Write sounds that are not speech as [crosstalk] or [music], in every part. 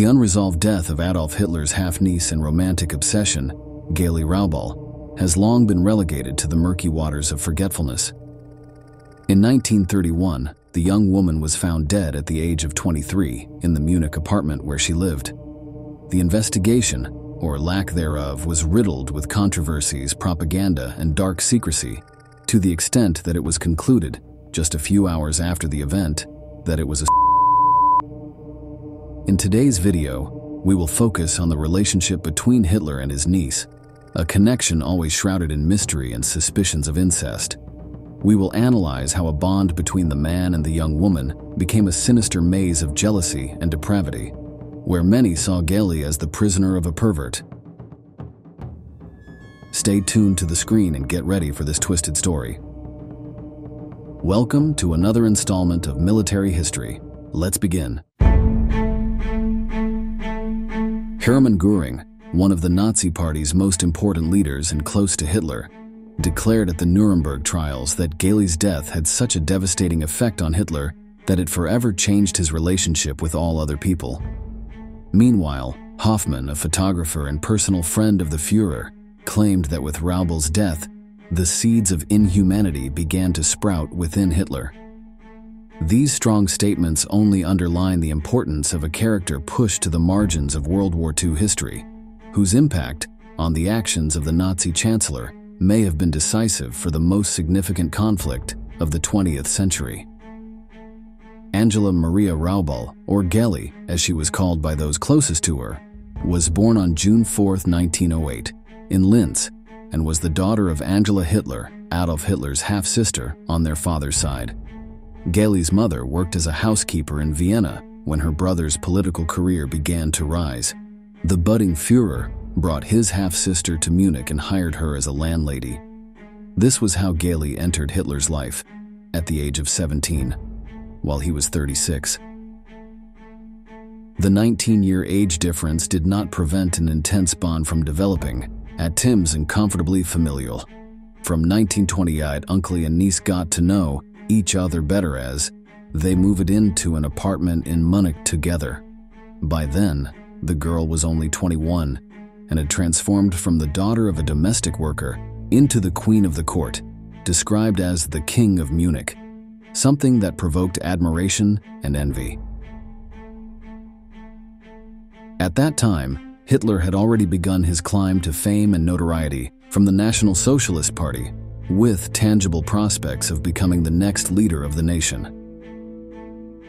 The unresolved death of Adolf Hitler's half-niece and romantic obsession, Geli Raubal, has long been relegated to the murky waters of forgetfulness. In 1931, the young woman was found dead at the age of 23 in the Munich apartment where she lived. The investigation, or lack thereof, was riddled with controversies, propaganda, and dark secrecy, to the extent that it was concluded, just a few hours after the event, that it was a in today's video, we will focus on the relationship between Hitler and his niece, a connection always shrouded in mystery and suspicions of incest. We will analyze how a bond between the man and the young woman became a sinister maze of jealousy and depravity, where many saw Geli as the prisoner of a pervert. Stay tuned to the screen and get ready for this twisted story. Welcome to another installment of Military History. Let's begin. Hermann Göring, one of the Nazi Party's most important leaders and close to Hitler, declared at the Nuremberg trials that Geli's death had such a devastating effect on Hitler that it forever changed his relationship with all other people. Meanwhile, Hoffmann, a photographer and personal friend of the Fuhrer, claimed that with Raubal's death, the seeds of inhumanity began to sprout within Hitler. These strong statements only underline the importance of a character pushed to the margins of World War II history, whose impact on the actions of the Nazi chancellor may have been decisive for the most significant conflict of the 20th century. Angela Maria Raubal, or Geli, as she was called by those closest to her, was born on June 4, 1908, in Linz, and was the daughter of Angela Hitler, Adolf Hitler's half-sister on their father's side. Geli's mother worked as a housekeeper in Vienna when her brother's political career began to rise. The budding Fuhrer brought his half-sister to Munich and hired her as a landlady. This was how Geli entered Hitler's life, at the age of 17, while he was 36. The 19-year age difference did not prevent an intense bond from developing, at times uncomfortably familial. From 1928, uncle and niece got to know each other better as they moved into an apartment in Munich together. By then, the girl was only 21 and had transformed from the daughter of a domestic worker into the queen of the court, described as the king of Munich, something that provoked admiration and envy. At that time, Hitler had already begun his climb to fame and notoriety from the National Socialist Party with tangible prospects of becoming the next leader of the nation.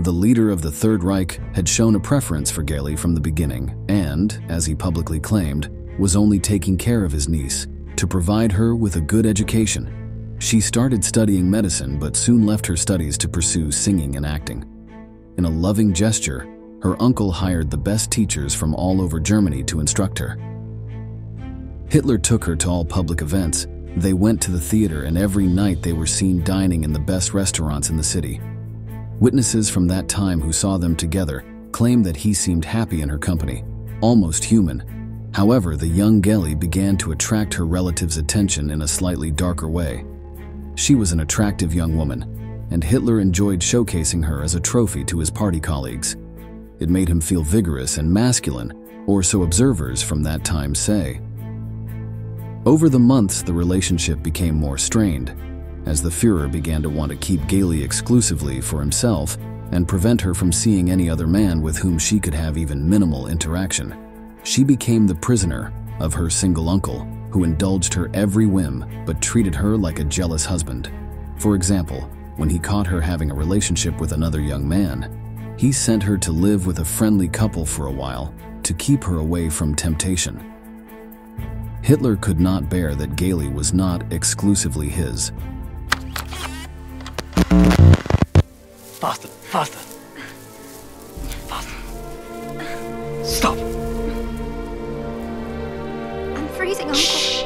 The leader of the Third Reich had shown a preference for Geli from the beginning and, as he publicly claimed, was only taking care of his niece to provide her with a good education. She started studying medicine but soon left her studies to pursue singing and acting. In a loving gesture, her uncle hired the best teachers from all over Germany to instruct her. Hitler took her to all public events they went to the theater, and every night they were seen dining in the best restaurants in the city. Witnesses from that time who saw them together claimed that he seemed happy in her company, almost human. However, the young Geli began to attract her relatives' attention in a slightly darker way. She was an attractive young woman, and Hitler enjoyed showcasing her as a trophy to his party colleagues. It made him feel vigorous and masculine, or so observers from that time say. Over the months, the relationship became more strained, as the Fuhrer began to want to keep Geli exclusively for himself and prevent her from seeing any other man with whom she could have even minimal interaction. She became the prisoner of her single uncle, who indulged her every whim but treated her like a jealous husband. For example, when he caught her having a relationship with another young man, he sent her to live with a friendly couple for a while to keep her away from temptation. Hitler could not bear that Geli was not exclusively his. Faster, faster. Faster. Stop. I'm freezing, Uncle. Shh.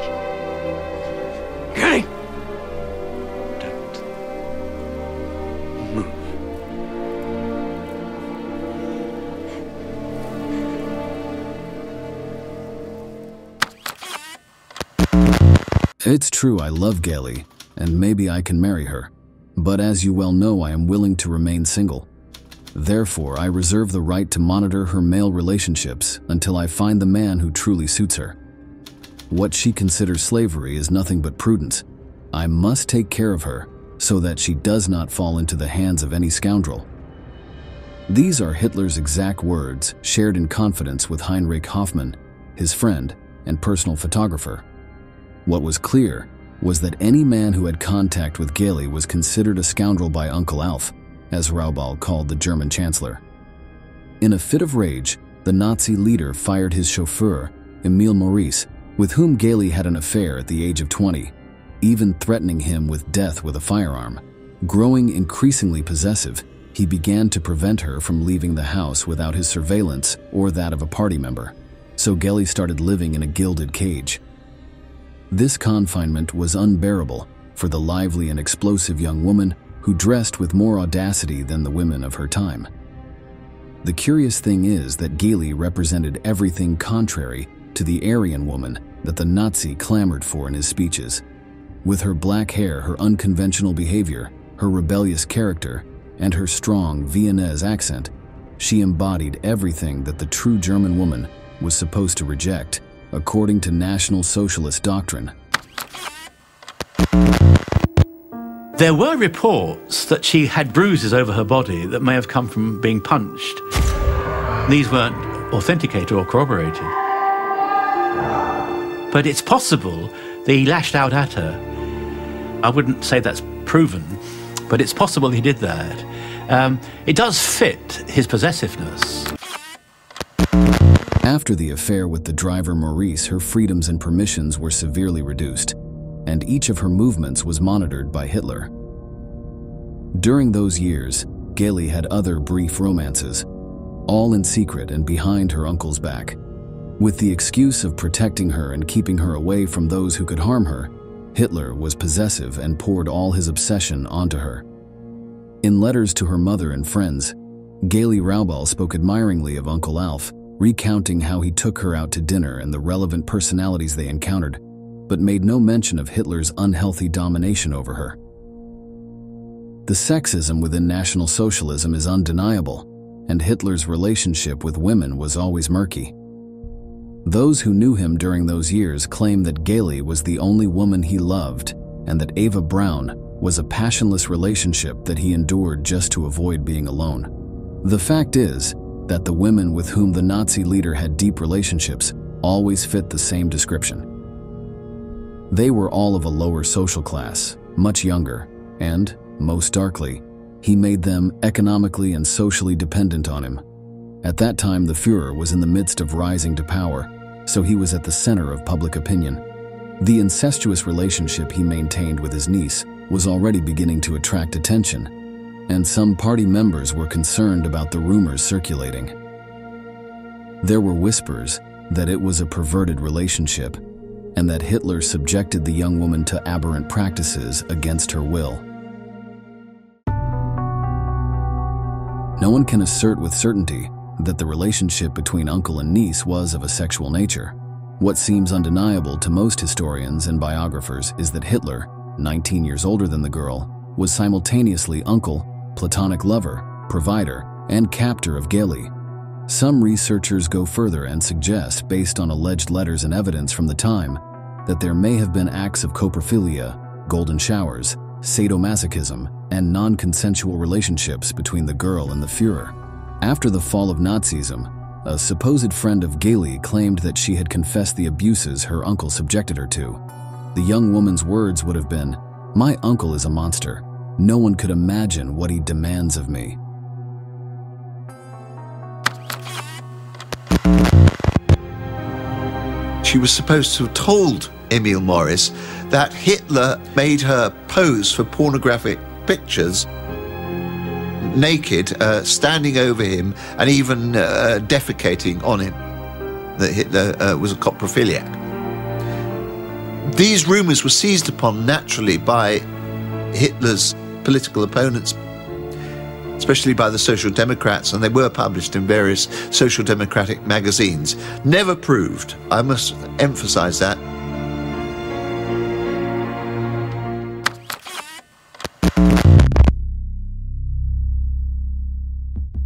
Getting. Don't move. It's true I love Geli, and maybe I can marry her. But as you well know, I am willing to remain single. Therefore, I reserve the right to monitor her male relationships until I find the man who truly suits her. What she considers slavery is nothing but prudence. I must take care of her so that she does not fall into the hands of any scoundrel. These are Hitler's exact words, shared in confidence with Heinrich Hoffmann, his friend and personal photographer. What was clear was that any man who had contact with Geli was considered a scoundrel by Uncle Alf, as Raubal called the German chancellor. In a fit of rage, the Nazi leader fired his chauffeur, Emil Maurice, with whom Geli had an affair at the age of 20, even threatening him with death with a firearm. Growing increasingly possessive, he began to prevent her from leaving the house without his surveillance or that of a party member. So Geli started living in a gilded cage. This confinement was unbearable for the lively and explosive young woman who dressed with more audacity than the women of her time. The curious thing is that Geli represented everything contrary to the Aryan woman that the Nazi clamored for in his speeches. With her black hair, her unconventional behavior, her rebellious character, and her strong Viennese accent, she embodied everything that the true German woman was supposed to reject according to National Socialist doctrine. There were reports that she had bruises over her body that may have come from being punched. These weren't authenticated or corroborated. But it's possible that he lashed out at her. I wouldn't say that's proven, but it's possible he did that. Um, it does fit his possessiveness. After the affair with the driver Maurice, her freedoms and permissions were severely reduced, and each of her movements was monitored by Hitler. During those years, Geli had other brief romances, all in secret and behind her uncle's back. With the excuse of protecting her and keeping her away from those who could harm her, Hitler was possessive and poured all his obsession onto her. In letters to her mother and friends, Geli Raubal spoke admiringly of Uncle Alf recounting how he took her out to dinner and the relevant personalities they encountered, but made no mention of Hitler's unhealthy domination over her. The sexism within National Socialism is undeniable, and Hitler's relationship with women was always murky. Those who knew him during those years claim that Geli was the only woman he loved and that Eva Braun was a passionless relationship that he endured just to avoid being alone. The fact is, that the women with whom the Nazi leader had deep relationships always fit the same description. They were all of a lower social class, much younger, and, most darkly, he made them economically and socially dependent on him. At that time, the Fuhrer was in the midst of rising to power, so he was at the center of public opinion. The incestuous relationship he maintained with his niece was already beginning to attract attention, and some party members were concerned about the rumors circulating. There were whispers that it was a perverted relationship and that Hitler subjected the young woman to aberrant practices against her will. No one can assert with certainty that the relationship between uncle and niece was of a sexual nature. What seems undeniable to most historians and biographers is that Hitler, 19 years older than the girl, was simultaneously uncle platonic lover, provider, and captor of Geli. Some researchers go further and suggest, based on alleged letters and evidence from the time, that there may have been acts of coprophilia, golden showers, sadomasochism, and non consensual relationships between the girl and the Fuhrer. After the fall of Nazism, a supposed friend of Geli claimed that she had confessed the abuses her uncle subjected her to. The young woman's words would have been, My uncle is a monster. No one could imagine what he demands of me. She was supposed to have told Emil Maurice that Hitler made her pose for pornographic pictures naked, uh, standing over him, and even uh, defecating on him. That Hitler uh, was a coprophiliac. These rumors were seized upon naturally by Hitler's political opponents, especially by the Social Democrats, and they were published in various Social Democratic magazines. Never proved. I must emphasize that.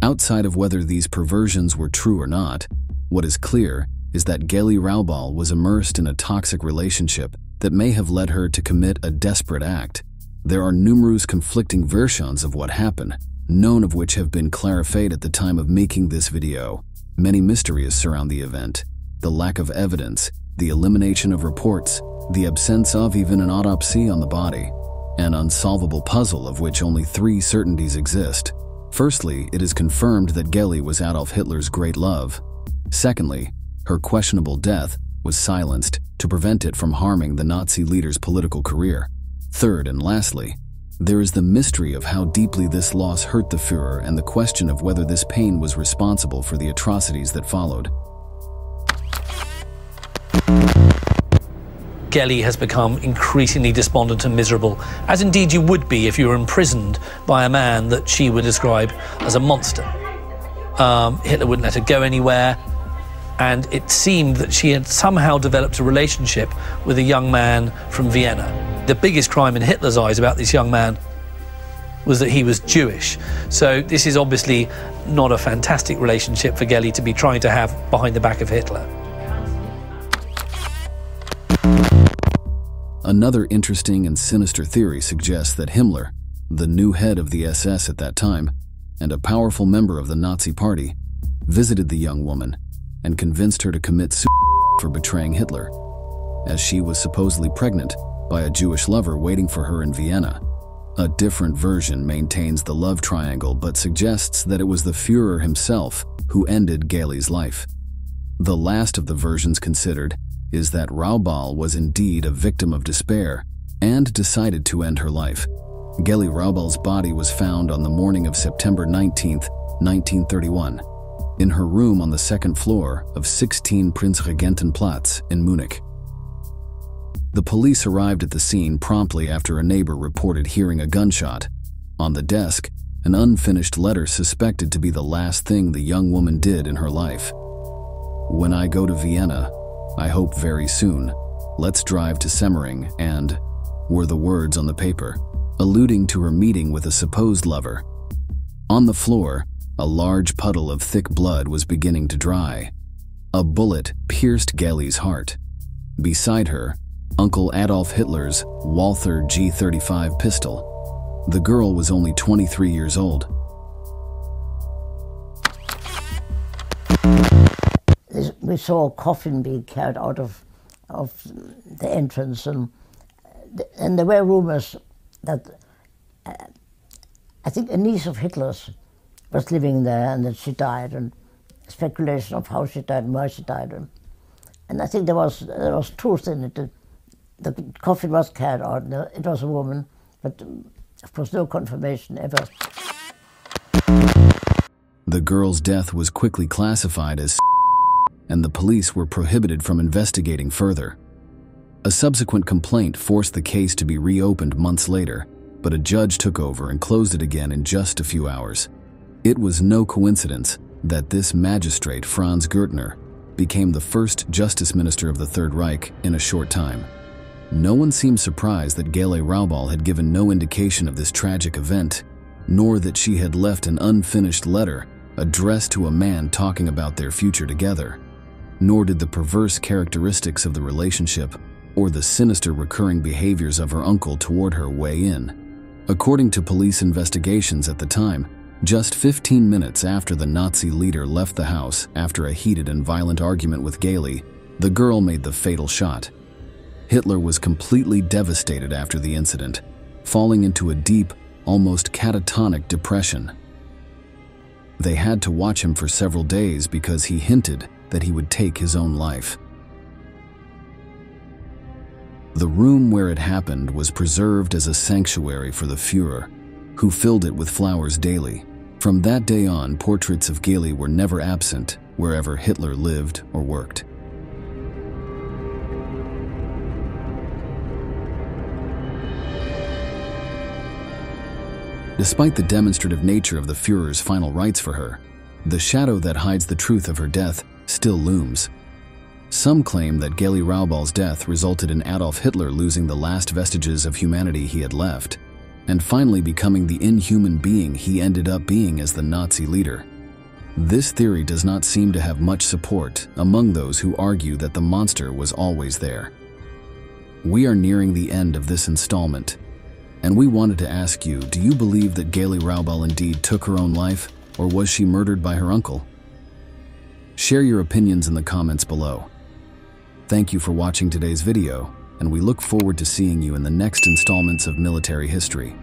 Outside of whether these perversions were true or not, what is clear is that Geli Raubal was immersed in a toxic relationship that may have led her to commit a desperate act there are numerous conflicting versions of what happened, none of which have been clarified at the time of making this video. Many mysteries surround the event. The lack of evidence, the elimination of reports, the absence of even an autopsy on the body, an unsolvable puzzle of which only three certainties exist. Firstly, it is confirmed that Geli was Adolf Hitler's great love. Secondly, her questionable death was silenced to prevent it from harming the Nazi leader's political career. Third and lastly, there is the mystery of how deeply this loss hurt the Fuhrer and the question of whether this pain was responsible for the atrocities that followed. Geli has become increasingly despondent and miserable, as indeed you would be if you were imprisoned by a man that she would describe as a monster. Um, Hitler wouldn't let her go anywhere, and it seemed that she had somehow developed a relationship with a young man from Vienna. The biggest crime in Hitler's eyes about this young man was that he was Jewish. So this is obviously not a fantastic relationship for Geli to be trying to have behind the back of Hitler. Another interesting and sinister theory suggests that Himmler, the new head of the SS at that time, and a powerful member of the Nazi Party, visited the young woman and convinced her to commit suicide for betraying Hitler, as she was supposedly pregnant by a Jewish lover waiting for her in Vienna. A different version maintains the love triangle but suggests that it was the Fuhrer himself who ended Geli's life. The last of the versions considered is that Raubal was indeed a victim of despair and decided to end her life. Geli Raubal's body was found on the morning of September 19, 1931, in her room on the second floor of 16 Prinzregentenplatz in Munich. The police arrived at the scene promptly after a neighbor reported hearing a gunshot. On the desk, an unfinished letter suspected to be the last thing the young woman did in her life. When I go to Vienna, I hope very soon, let's drive to Semmering and, were the words on the paper, alluding to her meeting with a supposed lover. On the floor, a large puddle of thick blood was beginning to dry. A bullet pierced Geli's heart. Beside her, Uncle Adolf Hitler's Walther G35 pistol. The girl was only 23 years old. We saw a coffin being carried out of, of the entrance, and, and there were rumors that uh, I think a niece of Hitler's was living there and that she died, and speculation of how she died and why she died. And, and I think there was, there was truth in it. The, coffin was carried out, it was a woman, but um, of course, no confirmation ever. The girl's death was quickly classified as [laughs] and the police were prohibited from investigating further. A subsequent complaint forced the case to be reopened months later, but a judge took over and closed it again in just a few hours. It was no coincidence that this magistrate, Franz Gürtner, became the first justice minister of the Third Reich in a short time. No one seemed surprised that Geli Raubal had given no indication of this tragic event, nor that she had left an unfinished letter addressed to a man talking about their future together. Nor did the perverse characteristics of the relationship or the sinister recurring behaviors of her uncle toward her weigh in. According to police investigations at the time, just 15 minutes after the Nazi leader left the house after a heated and violent argument with Geli, the girl made the fatal shot. Hitler was completely devastated after the incident, falling into a deep, almost catatonic depression. They had to watch him for several days because he hinted that he would take his own life. The room where it happened was preserved as a sanctuary for the Fuhrer, who filled it with flowers daily. From that day on, portraits of Geli were never absent wherever Hitler lived or worked. Despite the demonstrative nature of the Fuhrer's final rites for her, the shadow that hides the truth of her death still looms. Some claim that Geli Raubal's death resulted in Adolf Hitler losing the last vestiges of humanity he had left, and finally becoming the inhuman being he ended up being as the Nazi leader. This theory does not seem to have much support among those who argue that the monster was always there. We are nearing the end of this installment, and we wanted to ask you do you believe that Geli Raubal indeed took her own life, or was she murdered by her uncle? Share your opinions in the comments below. Thank you for watching today's video, and we look forward to seeing you in the next installments of Military History.